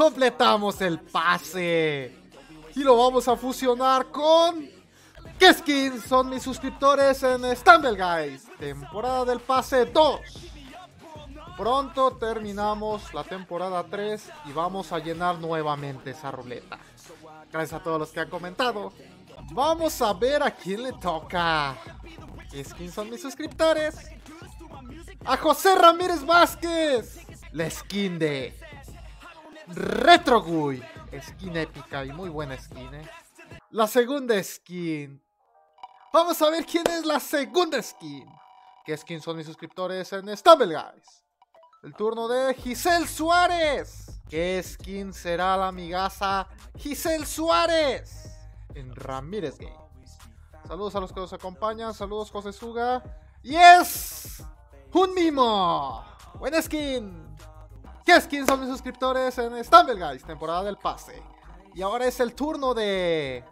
completamos el pase. Y lo vamos a fusionar con... ¿Qué skins son mis suscriptores en Stumble Guys? Temporada del pase 2. Pronto terminamos la temporada 3 y vamos a llenar nuevamente esa ruleta. Gracias a todos los que han comentado. Vamos a ver a quién le toca. ¿Qué skins son mis suscriptores? A José Ramírez Vázquez. La skin de Retroguy. Skin épica y muy buena skin, eh. La segunda skin. Vamos a ver quién es la segunda skin. ¿Qué skin son mis suscriptores en Stumble Guys? El turno de Giselle Suárez. ¿Qué skin será la amigaza Giselle Suárez? En Ramírez Game. Saludos a los que nos acompañan. Saludos José Suga. Y es... Un mimo. Buena skin. ¿Qué skins son mis suscriptores en Stumble Guys? Temporada del pase. Y ahora es el turno de...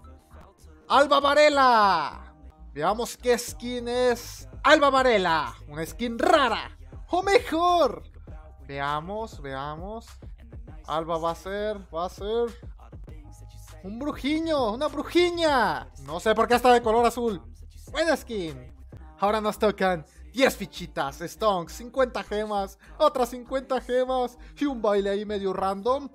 Alba Varela. Veamos qué skin es Alba Varela. Una skin rara. O mejor. Veamos, veamos. Alba va a ser, va a ser... Un brujiño, una brujiña. No sé por qué está de color azul. Buena skin. Ahora nos tocan 10 fichitas, stonks, 50 gemas, otras 50 gemas y un baile ahí medio random.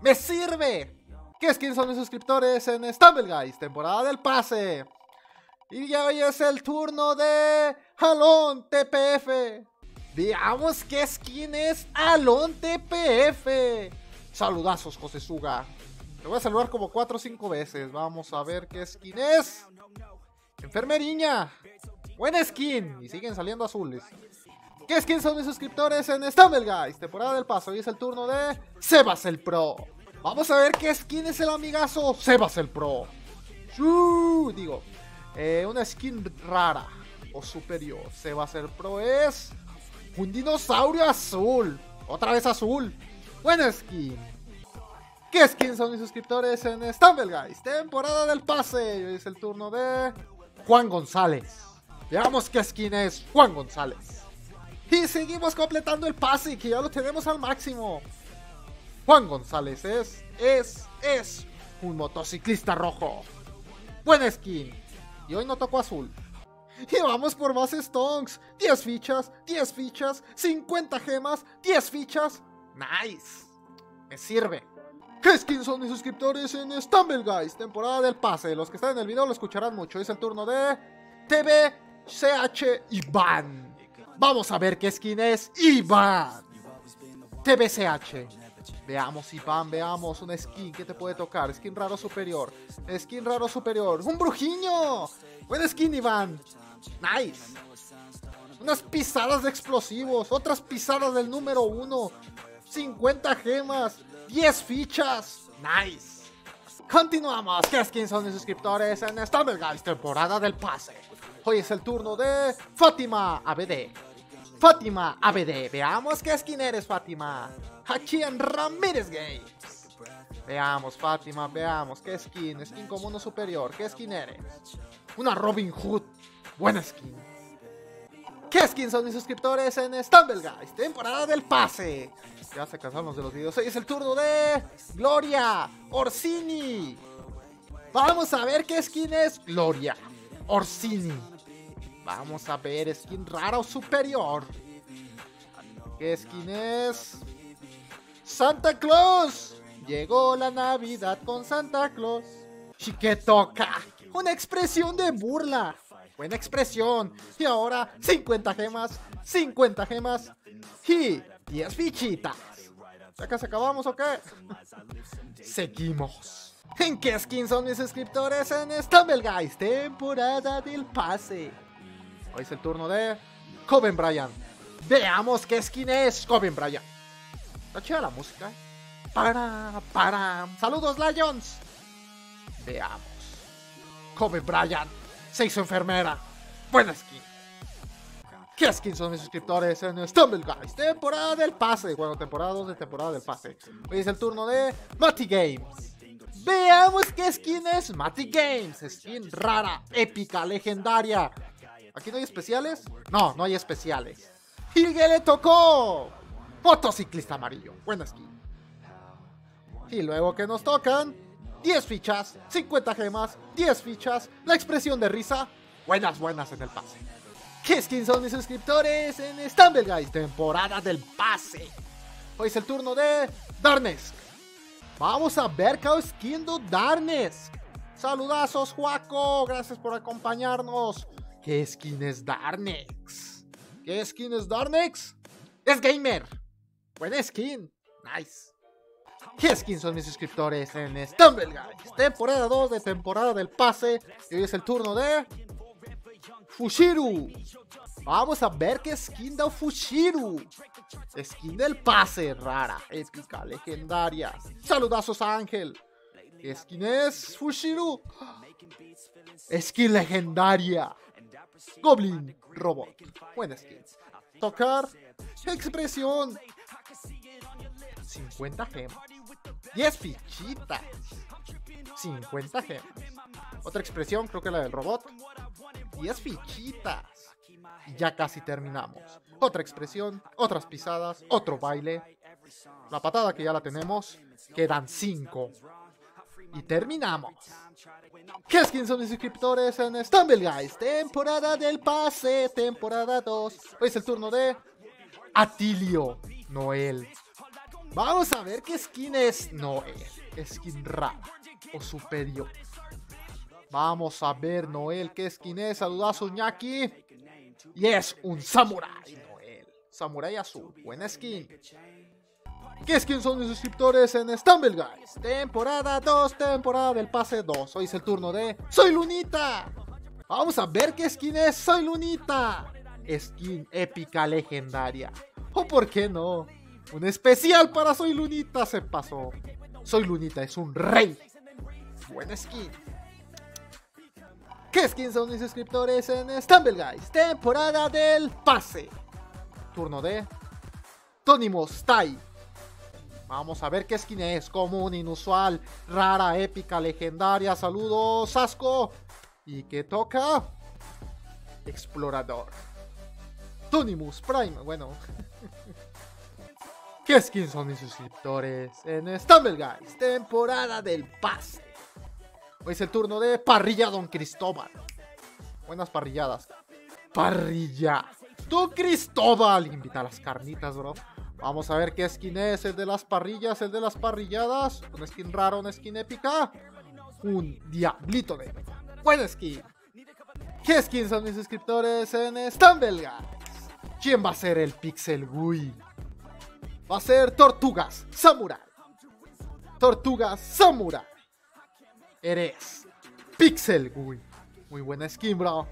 ¡Me sirve! ¿Qué skins son mis suscriptores en Stumble Guys? Temporada del pase. Y ya hoy es el turno de Alon TPF. Veamos qué skin es Alon TPF. Saludazos, José Suga. Te voy a saludar como 4 o 5 veces. Vamos a ver qué skin es. Enfermeriña. Buena skin. Y siguen saliendo azules. ¿Qué skins son mis suscriptores en Stumble Guys? Temporada del paso. Hoy es el turno de Sebas el Pro. Vamos a ver qué skin es el amigazo Sebas el Pro. digo, eh, una skin rara o superior. Sebas el Pro es un dinosaurio azul. Otra vez azul. Buena skin. ¿Qué skins son mis suscriptores en Stumble Guys? Temporada del pase. Hoy es el turno de Juan González. Veamos qué skin es Juan González. Y seguimos completando el pase, que ya lo tenemos al máximo. Juan González es, es, es un motociclista rojo. Buena skin. Y hoy no tocó azul. Y vamos por más stonks. 10 fichas, 10 fichas, 50 gemas, 10 fichas. Nice. Me sirve. ¿Qué skins son mis suscriptores en Stumble Guys? Temporada del pase. Los que están en el video lo escucharán mucho. Es el turno de TV CH Iván. Vamos a ver qué skin es Iván. TBCH. Veamos, Iván, veamos una skin que te puede tocar. Skin raro superior. Skin raro superior. ¡Un brujiño! Buen skin, Iván. Nice. Unas pisadas de explosivos. Otras pisadas del número 1. 50 gemas. 10 fichas. Nice. Continuamos. ¿Qué skins son mis suscriptores en Stumble Guys? Temporada del pase. Hoy es el turno de Fátima ABD. Fátima ABD. Veamos qué skin eres, Fátima. En Ramírez Games. Veamos, Fátima, veamos. ¿Qué skin? Skin común o superior. ¿Qué skin eres? Una Robin Hood. Buena skin. ¿Qué skin son mis suscriptores en Stumble Guys? Temporada del pase. Ya se cansaron de los videos. Hoy es el turno de Gloria Orsini. Vamos a ver qué skin es Gloria Orsini. Vamos a ver, skin rara o superior. ¿Qué skin es? Santa Claus. Llegó la Navidad con Santa Claus. ¿Y qué toca? Una expresión de burla. Buena expresión. Y ahora 50 gemas, 50 gemas y 10 fichitas. ¿Ya casi acabamos o qué? Seguimos. ¿En qué skin son mis suscriptores en Stumble Guys? Temporada del pase. Hoy es el turno de Coben Bryant. Veamos qué skin es Coben Bryant. Está chida la música. Para, para. Saludos, Lions. Veamos. Kobe Bryant se hizo enfermera. Buena skin. ¿Qué skin son mis suscriptores en Stumble Guys? Temporada del pase. Bueno, temporada 2 de temporada del pase. Hoy es el turno de Matty Games. Veamos qué skin es Matty Games. Skin rara, épica, legendaria. ¿Aquí no hay especiales? No, no hay especiales. ¿Y le tocó? Motociclista amarillo. Buena skin. Y luego que nos tocan 10 fichas, 50 gemas, 10 fichas, la expresión de risa, buenas, buenas en el pase. ¿Qué skins son mis suscriptores en Stumble Guys? Temporada del pase. Hoy es el turno de Darnesk. Vamos a ver qué skin do Darnesk. Saludazos, Juaco. Gracias por acompañarnos. ¿Qué skin es Darnex? ¿Qué skin es Darnex? Es gamer. Buena skin. Nice. ¿Qué skins son mis suscriptores en Stumble Guys? Temporada 2 de temporada del pase. Y hoy es el turno de Fushiru. Vamos a ver qué skin da Fushiru. Skin del pase, rara, épica, legendaria. Saludazos a Ángel. ¿Qué skin es Fushiru? Skin legendaria. Goblin Robot. Buena skin. Tocar. Expresión. 50 gemas. 10 fichitas. 50 gemas. Otra expresión, creo que la del robot. 10 fichitas. Ya casi terminamos. Otra expresión, otras pisadas, otro baile. La patada que ya la tenemos. Quedan 5. Y terminamos. ¿Qué skins son mis suscriptores en Stumble Guys? Temporada del pase, temporada 2. Hoy es el turno de Atilio Noel. Vamos a ver qué skin es Noel. Skin rara o superior. Vamos a ver Noel qué skin es. Saludazo Ñaki. Y es un samurai Noel. Samurai azul. Buena skin. ¿Qué skin son mis suscriptores en Stumble Guys? Temporada 2, temporada del pase 2. Hoy es el turno de Soy Lunita. Vamos a ver qué skin es Soy Lunita. Skin épica legendaria. O por qué no. Un especial para Soy Lunita se pasó. Soy Lunita es un rey. Buena skin. ¿Qué skins son mis suscriptores en Stumble Guys? Temporada del pase. Turno de Tony Mostai. Vamos a ver qué skin es. Común, inusual, rara, épica, legendaria. Saludos, Asco. ¿Y qué toca? Explorador. Tonimus Prime. Bueno. ¿Qué skins son mis suscriptores en Stumble Guys? Temporada del pase. Hoy es el turno de Parrilla Don Cristóbal. Buenas parrilladas. Parrilla. Don Cristóbal. Invita a las carnitas, bro. Vamos a ver qué skin es. El de las parrillas, el de las parrilladas. Un skin raro, una skin épica. Un diablito de. Buena skin. ¿Qué skins son mis suscriptores en Stumble Guys? ¿Quién va a ser el Pixel Gui? Va a ser Tortugas Samurai. Tortugas Samurai. Eres Pixel Gui. Muy buena skin, bro.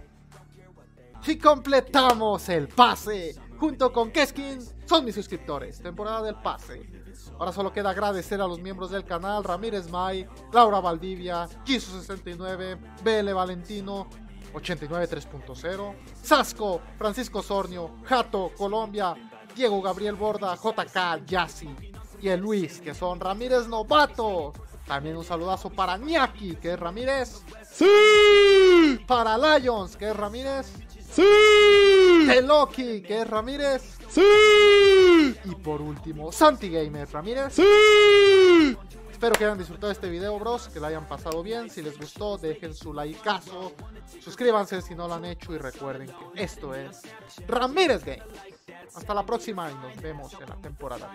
Y completamos el pase. Junto con qué skin son mis suscriptores. Temporada del pase. Ahora solo queda agradecer a los miembros del canal Ramírez May, Laura Valdivia, Kiso69, BL Valentino, 89 3.0, Sasco, Francisco Sornio, Jato, Colombia, Diego Gabriel Borda, JK, Yassi y el Luis, que son Ramírez Novato. También un saludazo para Niaki, que es Ramírez. ¡Sí! Para Lions, que es Ramírez. ¡Sí! Teloki, que es Ramírez. ¡Sí! Y por último, Santi Gamer Ramírez. ¡Sí! Espero que hayan disfrutado este video, bros, que la hayan pasado bien. Si les gustó, dejen su likeazo. Suscríbanse si no lo han hecho y recuerden que esto es Ramírez Game. Hasta la próxima y nos vemos en la temporada.